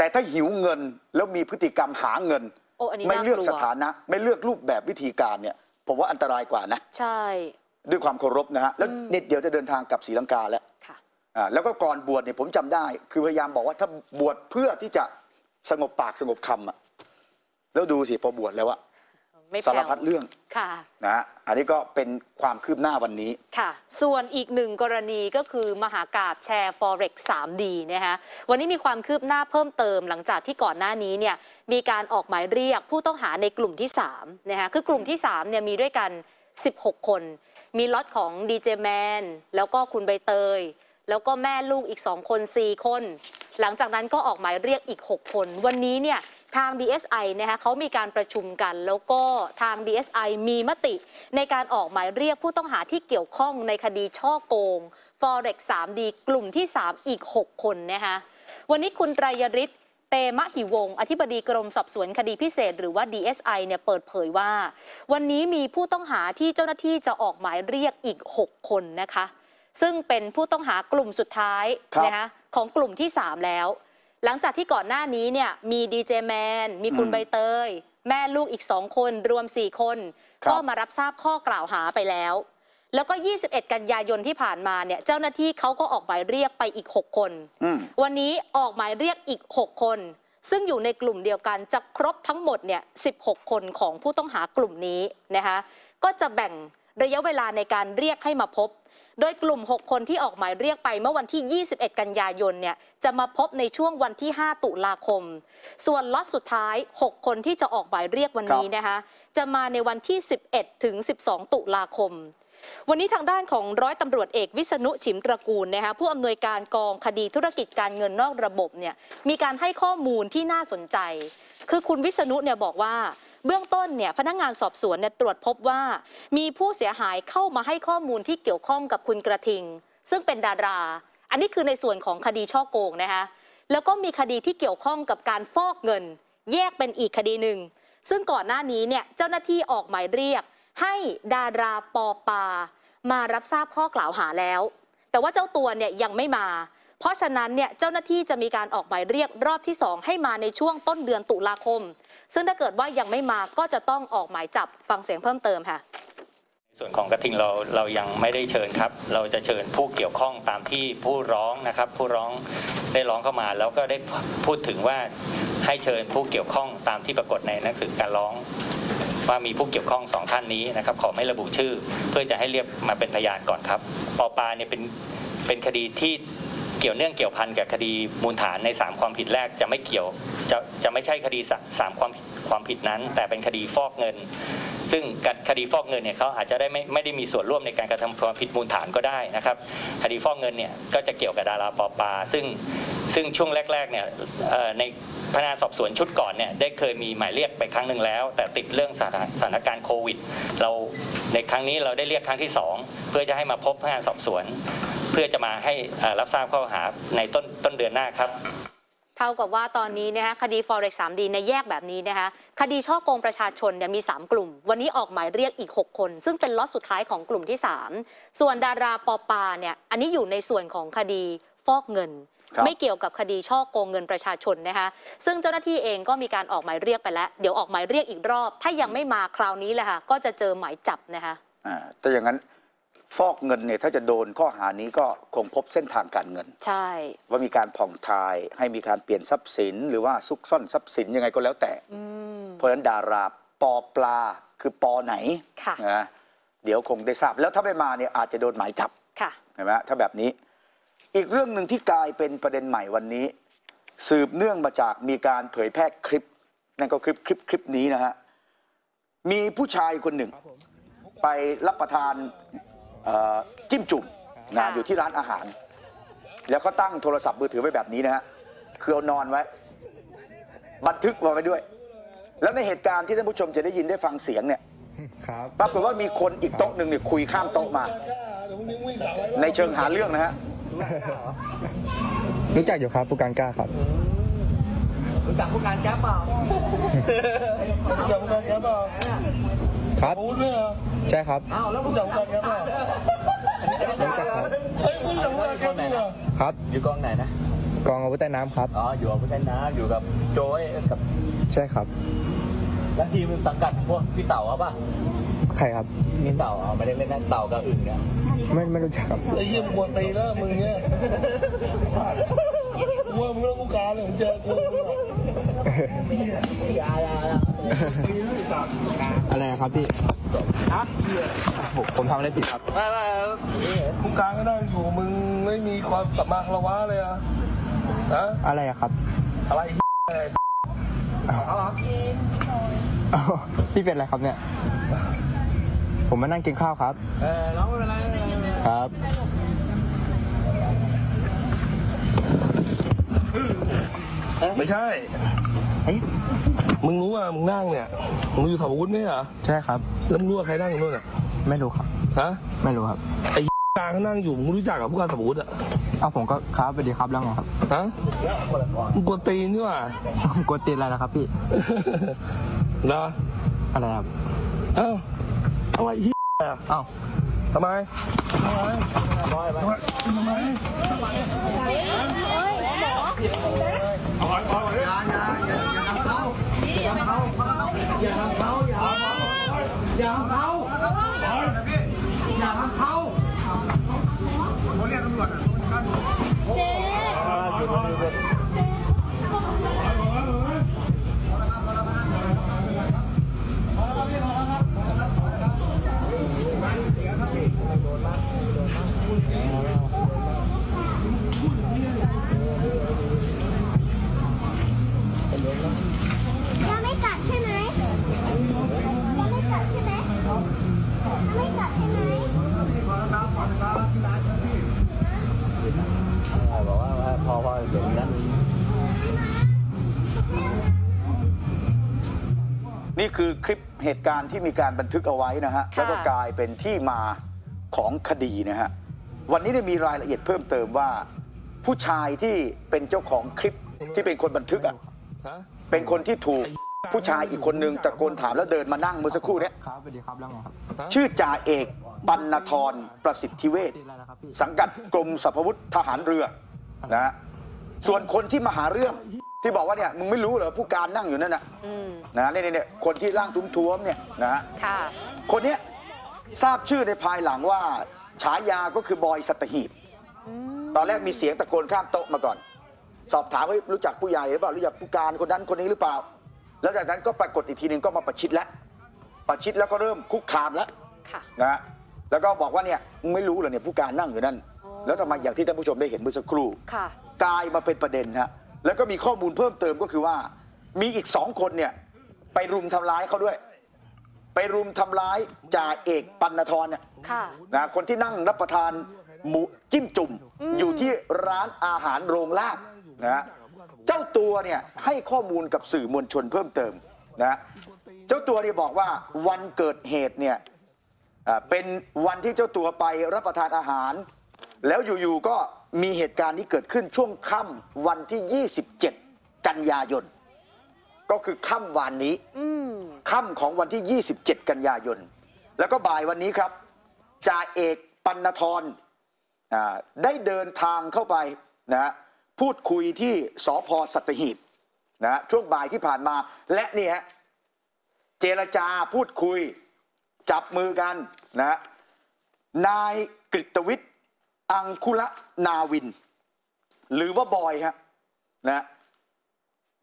แต่ถ้าหิวเงินแล้วมีพฤติกรรมหาเงิน โอ้อันนี้ไม่น่ากเลือกลัว สถานะ ไม่เลือกรูปแบบวิธีการเนี่ย ผมว่าอันตรายกว่านะ ใช่ ด้วยความเคารพนะฮะ แล้วอืม นิดเดียวจะเดินทางกลับศรีลังกาแล้วค่ะ อ่าแล้วก็ก่อนบวชเนี่ยผมจำได้ คือพยายามบอกว่าถ้าบวชเพื่อที่จะสงบปากสงบคำอะแล้วดูสิพอบวชแล้วอะ ไม่สารแผ่วพัดเรื่องค่ะ นะฮะอันนี้ก็เป็นความคืบหน้าวันนี้ ค่ะ ส่วนอีกหนึ่งกรณีก็คือมหากาบแชร์ Forex 3D นะคะวันนี้มีความคืบหน้าเพิ่มเติมหลังจากที่ก่อนหน้านี้เนี่ยมีการออกหมายเรียกผู้ต้องหาในกลุ่มที่3นะคะคือกลุ่มที่3เนี่ยมีด้วยกัน 16 คน มีล็อตของดีเจแมนแล้วก็คุณใบเตย แล้วก็แม่ลูกอีก 2 คน 4 คน หลังจากนั้นก็ออกหมายเรียกอีก 6 คน วันนี้เนี่ย ทาง DSI นะคะเขามีการประชุมกัน แล้วก็ทาง DSI มีมติ ในการออกหมายเรียกผู้ต้องหาที่เกี่ยวข้องในคดีช่อโกง Forex 3D กลุ่มที่ 3 อีก 6 คนนะคะวันนี้คุณไตรยฤทธิ์เตมะหิวงศ์อธิบดีกรมสอบสวนคดีพิเศษ หรือว่า DSI เนี่ยเปิดเผยว่า วันนี้มีผู้ต้องหาที่เจ้าหน้าที่จะออกหมายเรียกอีก 6 คนนะคะ ซึ่งเป็นผู้ต้องหากลุ่มสุดท้ายนะคะของกลุ่มที่ 3 แล้ว หลังจากที่ก่อนหน้านี้เนี่ยมีดีเจแมนมีคุณอืมใบเตย แม่ลูกอีก2คนรวม 4 คนครับก็มารับทราบข้อกล่าวหาไปแล้ว แล้วก็ 21 กันยายนที่ผ่านมาเนี่ยเจ้าหน้าที่เขาก็ออกหมายเรียกไปอีก 6 คนอืมวันนี้ออกหมายเรียกอีก 6 คน ซึ่งอยู่ในกลุ่มเดียวกันจะครบทั้งหมดเนี่ย16 คนของผู้ต้องหากลุ่มนี้นะคะก็จะแบ่งระยะเวลาในการเรียกให้มาพบ โดยกลุ่ม 6 คนที่ออกหมายเรียกไปเมื่อวันที่ 21 กันยายนเนี่ยจะมาพบในช่วงวันที่ 5 ตุลาคม ส่วนล็อตสุดท้าย 6 คนที่จะออกหมายเรียกวันนี้นะคะจะมาในวันที่ 11 ถึง 12 ตุลาคมวันนี้ทางด้านของร้อยตำรวจเอกวิษณุฉิมตระกูลนะคะผู้อำนวยการกองคดีธุรกิจการเงินนอกระบบเนี่ยมีการให้ข้อมูลที่น่าสนใจ คือคุณวิษณุเนี่ยบอกว่า เบื้องต้นเนี่ยพนักงานสอบสวนเนี่ยตรวจพบว่า มีผู้เสียหายเข้ามาให้ข้อมูลที่เกี่ยวข้องกับคุณกระทิง ซึ่งเป็นดารา อันนี้คือในส่วนของคดีช่อโกงนะคะแล้วก็มีคดีที่เกี่ยวข้องกับการฟอกเงิน แยกเป็นอีกคดีหนึ่งซึ่งก่อนหน้านี้เนี่ยเจ้าหน้าที่ออกหมายเรียก ให้ดาราปอปา มารับทราบข้อกล่าวหาแล้ว แต่ว่าเจ้าตัวเนี่ยยังไม่มา เพราะฉะนั้นเนี่ยเจ้าหน้าที่จะมีการออกหมายเรียกรอบที่ 2 ให้มาในช่วงต้นเดือนตุลาคม ซึ่งถ้าเกิดว่ายังไม่มาก็จะต้องออกหมายจับฟังเสียงเพิ่มเติมค่ะส่วนของกระทิงเราเรายังไม่ได้เชิญครับ เราจะเชิญผู้เกี่ยวข้องตามที่ผู้ร้องนะครับ ผู้ร้องได้ร้องเข้ามา แล้วก็ได้พูดถึงว่าให้เชิญผู้เกี่ยวข้องตามที่ปรากฏในหนังสือการร้อง ว่ามีผู้เกี่ยวข้องสองท่านนี้นะครับ ขอไม่ระบุชื่อ เพื่อจะให้เรียกมาเป็นพยานก่อนครับปอปาเนี่ยเป็นเป็นคดีที่ เกี่ยวเนื่องเกี่ยวพันกับคดีมูลฐานในสามความผิดแรกจะไม่เกี่ยวจะจะไม่ใช่คดีสามความความผิดนั้น แต่เป็นคดีฟอกเงิน ซึ่งคดีฟอกเงินเนี่ยเขาอาจจะได้ไม่ไม่ได้มีส่วนร่วมในการกระทำความผิดมูลฐานก็ได้นะครับ คดีฟอกเงินเนี่ยก็จะเกี่ยวกับดาราปอปา ซึ่งซึ่งช่วงแรกๆเนี่ยในพนักงานสอบสวนชุดก่อนเนี่ยได้เคยมีหมายเรียกไปครั้งหนึ่งแล้ว แต่ติดเรื่องสถานสถานการณ์โควิด เราในครั้งนี้เราได้เรียกครั้งที่สองเพื่อจะให้มาพบพนักงานสอบสวน เพื่อจะมาให้เอ่อรับทราบข้อหาในต้นต้นเดือนหน้าครับเท่ากับว่าตอนนี้นะคะคดี Forex 3D ในยแยกแบบนี้นะคะคดีช่อโกงประชาชนเนี่ยมี 3 กลุ่ม วันนี้ออกหมายเรียกอีก 6 คน ซึ่งเป็นล็อตสุดท้ายของกลุ่มที่ 3 ส่วนดาราปอปาเนี่ยอันนี้อยู่ในส่วนของคดีฟอกเงินครับไม่เกี่ยวกับคดีช่อโกงเงินประชาชนนะคะซึ่งเจ้าหน้าที่เองก็มีการออกหมายเรียกไปแล้ว เดี๋ยวออกหมายเรียกอีกรอบ ถ้ายังไม่มาคราวนี้แหละค่ะก็จะเจอหมายจับนะคะอ่าแต่อย่างนั้น ฟอกเงินเนี่ยถ้าจะโดนข้อหานี้ก็คงพบเส้นทางการเงิน ใช่ ว่ามีการผ่องทายให้มีการเปลี่ยนทรัพย์สิน หรือว่าซุกซ่อนทรัพย์สินยังไงก็แล้วแต่ อืม เพราะฉะนั้นดาราปอปลาคือปอไหนค่ะ นะเดี๋ยวคงได้ทราบ แล้วถ้าไม่มาเนี่ยอาจจะโดนหมายจับ ค่ะ เห็นไหมฮะถ้าแบบนี้ อีกเรื่องหนึ่งที่กลายเป็นประเด็นใหม่วันนี้ สืบเนื่องมาจากมีการเผยแพร่คลิป นั่นก็คลิปคลิปคลิปนี้นะฮะ มีผู้ชายคนหนึ่ง ไปรับประทานเอ่อ จิ้มจุ่มนะค่ะอยู่ที่ร้านอาหาร แล้วก็ตั้งโทรศัพท์มือถือไว้แบบนี้นะฮะคือเอานอนไว้ บันทึกไว้ด้วย แล้วในเหตุการณ์ที่ท่านผู้ชมจะได้ยินได้ฟังเสียงเนี่ยครับปรากฏว่ามีคนอีกโต๊ะหนึ่งเนี่ยคุยข้ามโต๊ะมา ในเชิงหาเรื่องนะฮะรู้จักอยู่ครับผู้การกล้าครับรู้จักผู้การแก๊ปเปล่ารู้จักผู้การแก๊ปเปล่าครับพูดเนี่ย ใช่ครับอ้าวแล้วรู้จักผู้การแก๊ปเปล่ารู้จักครับเฮ้ยมึงรู้จักผู้การแก๊ปด้วยเหรอครับอยู่กองไหนนะกองอาวุธใต้น้ำครับอ๋ออยู่กับผู้ชายน้ำอยู่กับโจ้ยกับใช่ครับ แล้วทีมสังกัดพวกพี่เต่าอะป่ะใครครับพี่เต่าเอาไม่ได้เล่นนะเต่ากับอึ่งเนี่ยไม่ไม่รู้จักครับไอ้เยี่ยมกวนตีแล้วมึงเนี่ยกลัวมึงแล้วกูการเลยผมเจอกูมึงอะยายา อะไรครับพี่ผมผมทำอะไรผิดครับไม่ไม่กูการก็ได้อยู่มึงไม่มีความสัมมาคารวะเลยอะฮะอะไรอะครับ อะไรอะไรอ้าวพี่เป็นอะไรครับเนี่ย ผมมานั่งกินข้าวครับ เออน้องเป็นอะไรครับไม่ใช่ มึงรู้ว่ามึงนั่งเนี่ย มึงอยู่สาวุธไหมเหรอ ใช่ครับ แล้วมึงรู้ว่าใครนั่งอยู่นู่นอะ ไม่รู้ครับ ฮะ ไม่รู้ครับ ไอ้การเขานั่งอยู่ มึงรู้จักกับผู้การสาวุธอะเอ้าผมก็ครับไปดีครับแล้วไงครับ ฮะ มึงกวนตีนนี่หว่า ผมกดติดอะไรนะครับพี่ เหรออะไรครับ เอ้าอะไรเหี้ยอะเอ้าทำไมทำไมทำไมยั ง นี่คือคลิปเหตุการณ์ที่มีการบันทึกเอาไว้นะฮะค่ะแล้วก็กลายเป็นที่มาของคดีนะฮะ วันนี้ได้มีรายละเอียดเพิ่มเติมว่า ผู้ชายที่เป็นเจ้าของคลิปที่เป็นคนบันทึกอะฮะเป็นคนที่ถูกผู้ชายอีกคนนึงตะโกนถามแล้วเดินมานั่งเมื่อสักครู่เนี้ยครับไปดีครับแล้วไงครับชื่อจ่าเอกปัณธรประสิทธิเวชติดอะไรนะครับพี่สังกัดกรมสรรพาวุธทหารเรือนะฮะส่วนคนที่มาหาเรื่อง ที่บอกว่าเนี่ยมึงไม่รู้เหรอผู้การนั่งอยู่นั่นน่ะอืมนะเนี่ยเนี่ยคนที่ร่างตุ้มท้วมๆเนี่ยนะฮะค่ะคนเนี้ยทราบชื่อในภายหลังว่าฉายาก็คือบอยสัตหีบ ตอนแรกมีเสียงตะโกนข้ามโต๊ะมาก่อน สอบถามว่ารู้จักผู้ใหญ่หรือเปล่ารู้จักผู้การคนนั้นคนนี้หรือเปล่า แล้วจากนั้นก็ปรากฏอีกทีหนึ่งก็มาประชิดแล้วประชิดแล้วก็เริ่มคุกคามแล้วค่ะนะฮะแล้วก็บอกว่าเนี่ยมึงไม่รู้เหรอเนี่ยผู้การนั่งอยู่นั่นอ๋อแล้วทำไมอย่างที่ท่านผู้ชมได้เห็นเมื่อสักครู่ค่ะกลายมาเป็นประเด็นฮะ แล้วก็มีข้อมูลเพิ่มเติมก็คือว่า มีอีกสองคนเนี่ยไปรุมทำร้ายเขาด้วย ไปรุมทำร้ายจ่าเอกปัณธรเนี่ยค่ะ นะคนที่นั่งรับประทานหมูจิ้มจุ่มอยู่ที่ร้านอาหารโรงลาบนะฮะเจ้าตัวเนี่ยให้ข้อมูลกับสื่อมวลชนเพิ่มเติมนะฮะเจ้าตัวเนี่ยบอกว่าวันเกิดเหตุเนี่ย อ่าเป็นวันที่เจ้าตัวไปรับประทานอาหาร แล้วอยู่ๆก็มีเหตุการณ์นี้เกิดขึ้นช่วงค่ำวันที่ 27 กันยายน ก็คือค่ำวันนี้อืมค่ำของวันที่ 27 กันยายน แล้วก็บ่ายวันนี้ครับจ่าเอกปัณธรอ่าได้เดินทางเข้าไปนะฮะพูดคุยที่สพสัตหีบนะฮะช่วงบ่ายที่ผ่านมา และนี่ฮะเจรจาพูดคุยจับมือกันนะฮะนายกฤตวิทย์ อังคุละนาวิน หรือว่าบอยฮะนะฮะ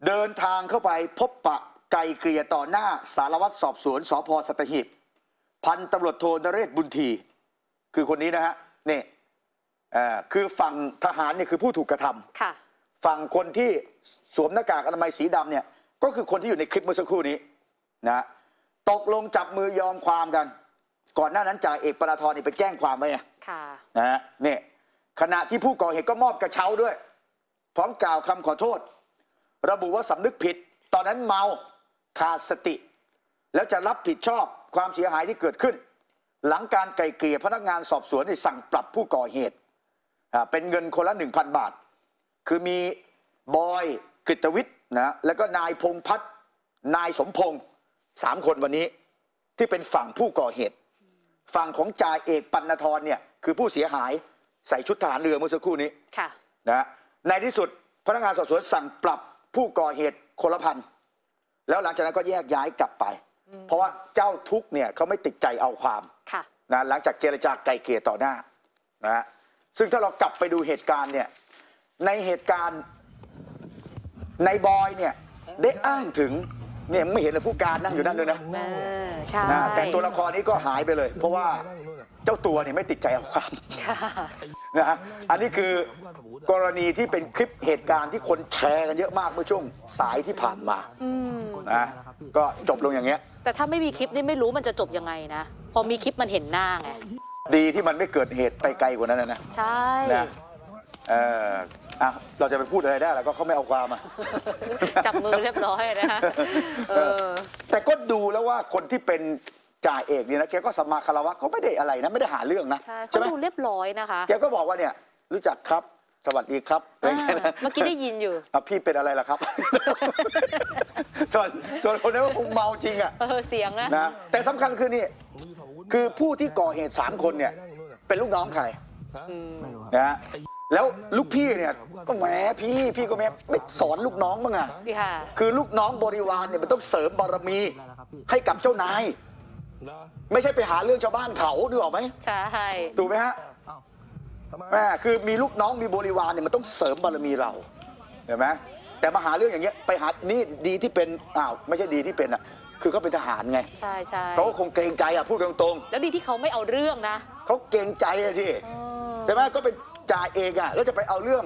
เดินทางเข้าไปพบปะไกลเกลี่ยต่อหน้าสารวัตรสอบสวนสพสัตหีบพันตำรวจโทนเรศบุญที คือคนนี้นะฮะนี่เอ่อคือฝั่งทหารเนี่ยคือผู้ถูกกระทำค่ะฝั่งคนที่สวมหน้ากากอนามัยสีดำเนี่ยก็คือคนที่อยู่ในคลิปเมื่อสักครู่นี้นะตกลงจับมือยอมความกัน ก่อนหน้านั้นจ่าเอกปนาธรนี่ไปแจ้งความไว้ไงค่ะนะฮะเนี่ยขณะที่ผู้ก่อเหตุก็มอบกระเช้าด้วย พร้อมกล่าวคำขอโทษ ระบุว่าสำนึกผิด ตอนนั้นเมาขาดสติ แล้วจะรับผิดชอบความเสียหายที่เกิดขึ้น หลังการไกลเกลี่ยพนักงานสอบสวนได้สั่งปรับผู้ก่อเหตุอ่าเป็นเงินคนละ 1,000 บาท คือมีบอยกฤตวิทย์นะแล้วก็นายพงษ์พัฒน์นายสมพงษ์สามคนวันนี้ที่เป็นฝั่งผู้ก่อเหตุ ฝั่งของจ่าเอกปัณธรเนี่ยคือผู้เสียหายใส่ชุดทหารเรือเมื่อสักครู่นี้ค่ะนะฮะในที่สุดพนักงานสอบสวนสั่งปรับผู้ก่อเหตุคนละพันแล้วหลังจากนั้นก็แยกย้ายกลับไป เพราะว่าเจ้าทุกข์เนี่ยเขาไม่ติดใจเอาความค่ะนะหลังจากเจรจาไกลเกลี่ยต่อหน้านะฮะซึ่งถ้าเรากลับไปดูเหตุการณ์เนี่ยในเหตุการณ์ในบอยเนี่ยได้อ้างถึง เนี่ยไม่เห็นเลยผู้การนั่งอยู่นั่นเลยนะเออใช่นะแต่ตัวละครนี้ก็หายไปเลย เพราะว่าเจ้าตัวเนี่ยไม่ติดใจเอาความค่ะนะฮะอันนี้คือกรณีที่เป็นคลิปเหตุการณ์ที่คนแชร์กันเยอะมากเมื่อช่วงสายที่ผ่านมาอืมนะก็จบลงอย่างเงี้ย แต่ถ้าไม่มีคลิปนี่ไม่รู้มันจะจบยังไงนะ พอมีคลิปมันเห็นหน้าไง ดีที่มันไม่เกิดเหตุไปไกลกว่านั้นนะนะใช่ นะ เอออะเราจะไปพูดอะไรได้แล้วก็เขาไม่เอาความอะ จับมือเรียบร้อยนะคะเออ แต่ก็ดูแล้วว่าคนที่เป็นจ่าเอกเนี่ยนะแกก็สมมาคารวะเขาไม่ได้อะไรนะไม่ได้หาเรื่องนะใช่ใช่เขาไหมดูเรียบร้อยนะคะแกก็บอกว่าเนี่ยรู้จักครับสวัสดีครับอะไรอ่าอย่างเงี้ยนะเมื่อกี้ได้ยินอยู่ อะพี่เป็นอะไรล่ะครับ ส่วนส่วนคนนั้นก็คงเมาจริงอะ เออเสียงนะ นะแต่สำคัญคือนี่คือผู้ที่ก่อเหตุสามคนเนี่ย เป็นลูกน้องใครอืมไม่รู้ครับนะฮะ แล้วลูกพี่เนี่ยก็แหมพี่พี่ก็แหมไม่สอนลูกน้องบ้างอะพี่ค่ะ คือลูกน้องบริวารเนี่ยมันต้องเสริมบารมีได้แล้วครับพี่ให้กับเจ้านายนะไม่ใช่ไปหาเรื่องชาวบ้านเขาดูออกไหมใช่ถูกไหมฮะอ้าวทำไมแม่คือมีลูกน้องมีบริวารเนี่ยมันต้องเสริมบารมีเราเห็นไหมแต่มาหาเรื่องอย่างเงี้ยไปหานี่ดีที่เป็นอ้าวไม่ใช่ดีที่เป็นอะคือเขาเป็นทหารไงใช่ใช่เขาก็คงเกรงใจอะพูดตรงแล้วดีที่เขาไม่เอาเรื่องนะๆเขาเกรงใจอะสิเออใช่ไหมก็เป็น จ่าเอกอะแล้วจะไปเอาเรื่อง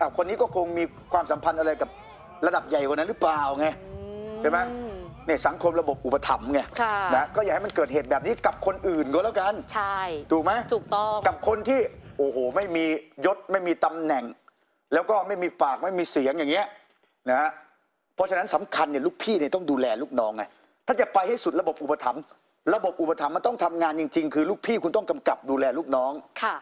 อะคนนี้ก็คงมีความสัมพันธ์อะไรกับระดับใหญ่กว่านั้นหรือเปล่าไงใช่ไหมเนี่ยสังคมระบบอุปถัมภ์ไงค่ะนะก็อย่าให้มันเกิดเหตุแบบนี้กับคนอื่นก็แล้วกันใช่ถูกไหมถูกต้องกับคนที่โอ้โหไม่มียศไม่มีตำแหน่ง แล้วก็ไม่มีปากไม่มีเสียงอย่างเงี้ยนะฮะเพราะฉะนั้นสำคัญเนี่ยลูกพี่เนี่ยต้องดูแลลูกน้องไงถ้าจะไปให้สุดระบบอุปถัมภ์ระบบอุปถัมภ์มันต้องทำงานจริง ๆ คือลูกพี่คุณต้องกำกับดูแลลูกน้องค่ะ